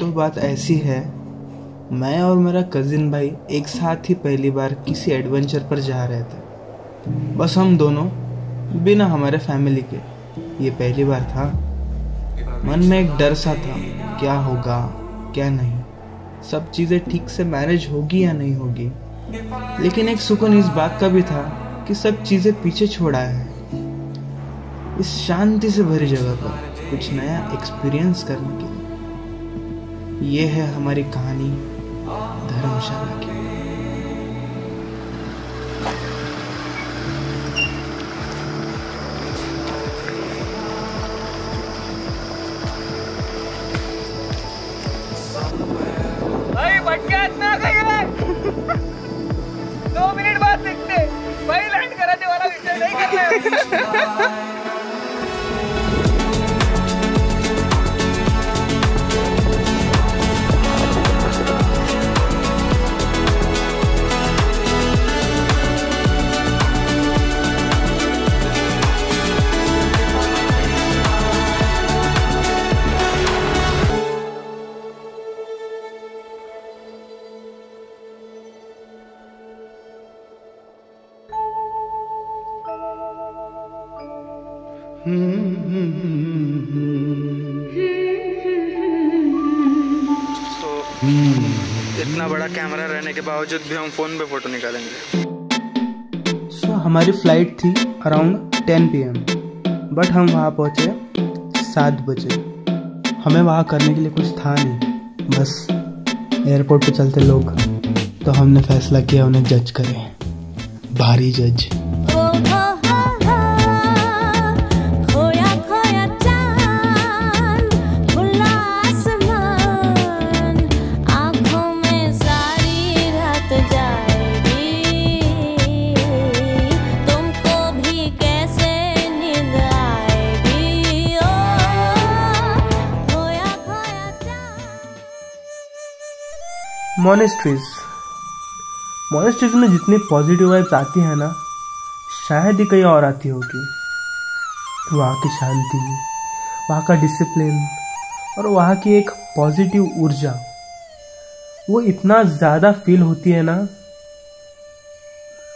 तो बात ऐसी है, मैं और मेरा कजिन भाई एक साथ ही पहली बार किसी एडवेंचर पर जा रहे थे। बस हम दोनों बिना हमारे फैमिली के, ये पहली बार था। मन में एक डर सा था, क्या होगा, क्या नहीं। सब चीज़ें ठीक से मैनेज होगी या नहीं होगी। लेकिन एक सुकून इस बात का भी था कि सब चीज़ें पीछे छोड़ा है। इस शांति से भरी जगह पर कुछ नया एक्सपीरियंस करने के लिए। ये है हमारी कहानी धर्मशाला की। दो मिनिट बाद दिखते भाई लैंड कराने वाला विषय नहीं इतना बड़ा कैमरा रहने के बावजूद भी हम फ़ोन पे फ़ोटो निकालेंगे। सो so, हमारी फ़्लाइट थी अराउंड 10 पीएम बट हम वहाँ पहुँचे सात बजे। हमें वहाँ करने के लिए कुछ था नहीं। बस एयरपोर्ट पे चलते लोग। तो हमने फैसला किया उन्हें जज करें। भारी जज मोनेस्ट्रीज मोनेस्ट्रीज में जितनी पॉजिटिव वाइब्स आती है ना, शायद ही कहीं और आती होगी। वहाँ की शांति, वहाँ का डिसिप्लिन और वहाँ की एक पॉजिटिव ऊर्जा, वो इतना ज़्यादा फील होती है ना,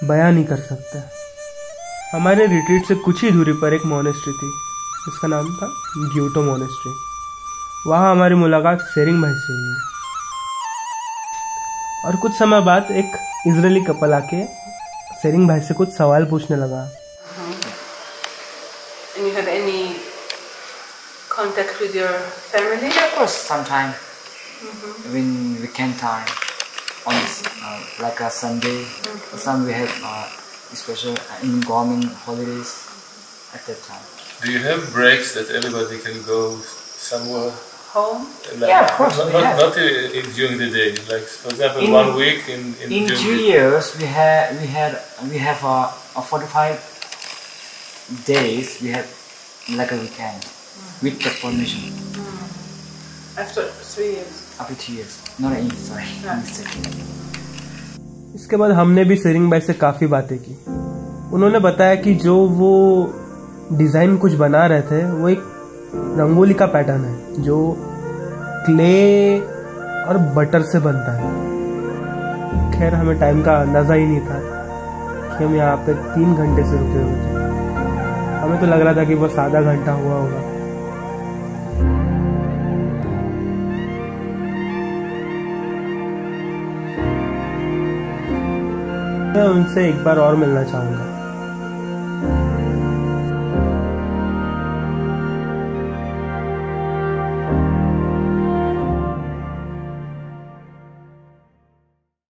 बयां नहीं कर सकता। हमारे रिट्रीट से कुछ ही दूरी पर एक मोनेस्ट्री थी, जिसका नाम था ग्यूटो मोनेस्ट्री वहाँ हमारी मुलाकात सेरिंग भाई से हुई। और कुछ समय बाद एक इजरायली कपल आके सेरिंग भाई से कुछ सवाल पूछने लगा And you have any contact with your family? Of course, sometime when weekend time on uh, like a Sunday, or some we have uh, special uh, in government holidays at that time. Do you have breaks that everybody can go somewhere? Home? Like, Yeah, of course, Not, we not, have. not in, in during the day. Like for example, In- one week in in, In two years, we had we had we have uh, a 45 days. We have like a weekend mm. with the permission Mm. After three years. to two years. Not in sorry, mistake. इसके बाद हमने भी सेरिंग भाई से काफ़ी बातें की उन्होंने बताया कि जो वो डिज़ाइन कुछ बना रहे थे वो एक रंगोली का पैटर्न है, जो क्ले और बटर से बनता है। खैर, हमें टाइम का अंदाज़ा ही नहीं था कि हम यहाँ पे तीन घंटे से रुके हुए थे। हमें तो लग रहा था कि बस आधा घंटा हुआ होगा। मैं उनसे एक बार और मिलना चाहूँगा।